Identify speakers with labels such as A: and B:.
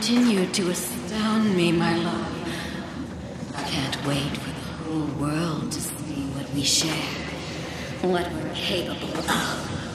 A: Continue to astound me, my love. I can't wait for the whole world to see what we share, what we're capable of.